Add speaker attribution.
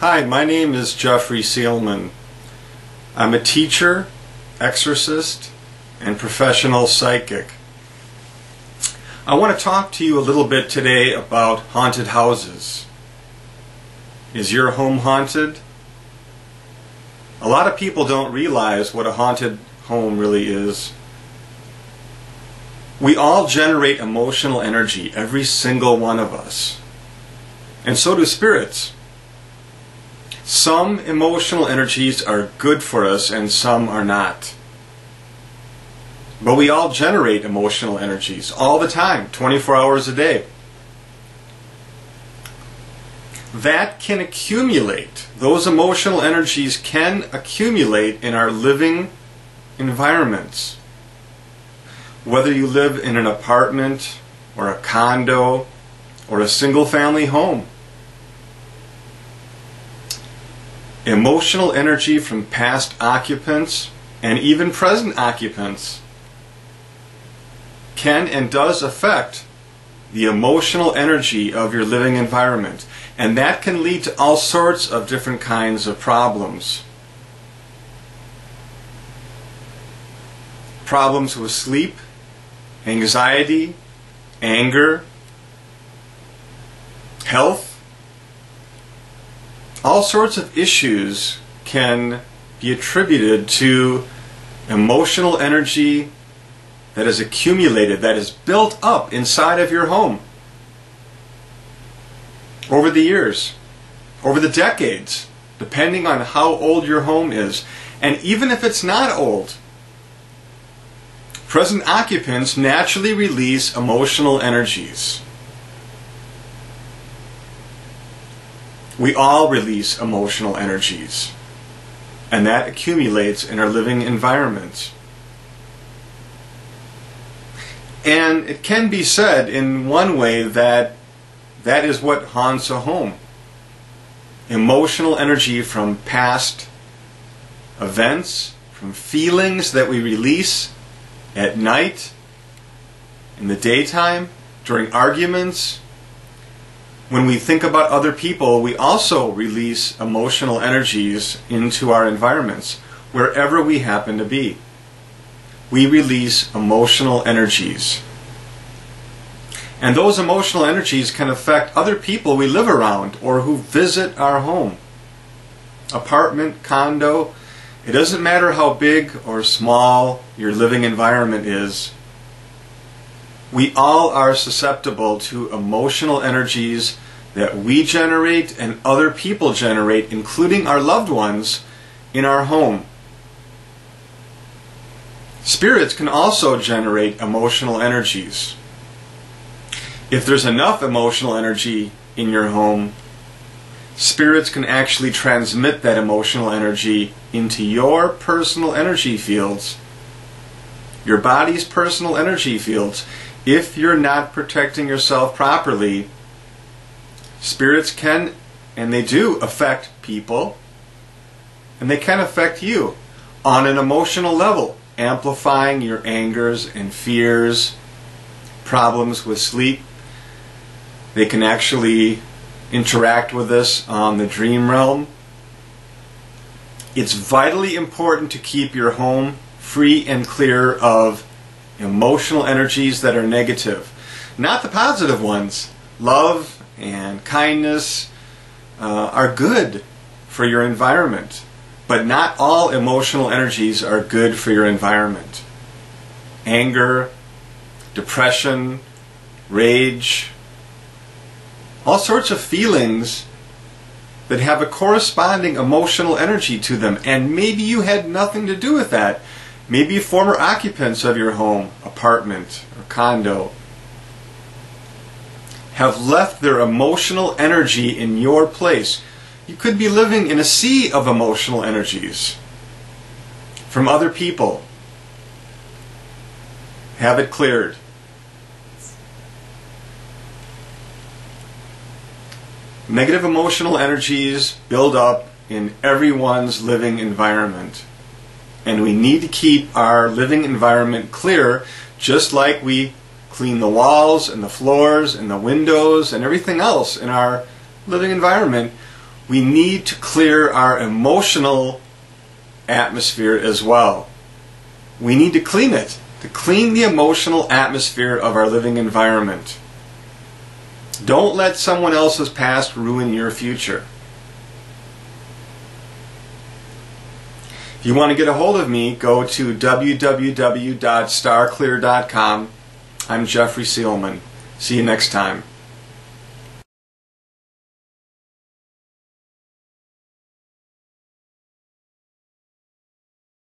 Speaker 1: Hi, my name is Jeffrey Seelman. I'm a teacher, exorcist, and professional psychic. I want to talk to you a little bit today about haunted houses. Is your home haunted? A lot of people don't realize what a haunted home really is. We all generate emotional energy, every single one of us. And so do spirits. Some emotional energies are good for us and some are not. But we all generate emotional energies all the time, 24 hours a day. That can accumulate. Those emotional energies can accumulate in our living environments. Whether you live in an apartment or a condo or a single family home. Emotional energy from past occupants and even present occupants can and does affect the emotional energy of your living environment. And that can lead to all sorts of different kinds of problems. Problems with sleep, anxiety, anger, health. All sorts of issues can be attributed to emotional energy that is accumulated, that is built up inside of your home over the years, over the decades, depending on how old your home is. And even if it's not old, present occupants naturally release emotional energies. We all release emotional energies, and that accumulates in our living environment. And it can be said in one way that that is what haunts a home. Emotional energy from past events, from feelings that we release at night, in the daytime, during arguments. When we think about other people, we also release emotional energies into our environments, wherever we happen to be we release emotional energies. And those emotional energies can affect other people we live around or who visit our home. Apartment, condo, it doesn't matter how big or small your living environment is. We all are susceptible to emotional energies that we generate and other people generate, including our loved ones, in our home. Spirits can also generate emotional energies. If there's enough emotional energy in your home, spirits can actually transmit that emotional energy into your personal energy fields, your body's personal energy fields. If you're not protecting yourself properly, spirits can, and they do, affect people, and they can affect you on an emotional level amplifying your angers and fears, problems with sleep. They can actually interact with us on the dream realm. It's vitally important to keep your home free and clear of emotional energies that are negative, not the positive ones. Love and kindness uh, are good for your environment. But not all emotional energies are good for your environment. Anger, depression, rage, all sorts of feelings that have a corresponding emotional energy to them. And maybe you had nothing to do with that. Maybe former occupants of your home, apartment, or condo have left their emotional energy in your place. You could be living in a sea of emotional energies from other people. Have it cleared. Negative emotional energies build up in everyone's living environment. And we need to keep our living environment clear just like we clean the walls and the floors and the windows and everything else in our living environment we need to clear our emotional atmosphere as well. We need to clean it, to clean the emotional atmosphere of our living environment. Don't let someone else's past ruin your future. If you want to get a hold of me, go to www.starclear.com. I'm Jeffrey Seelman. See you next time.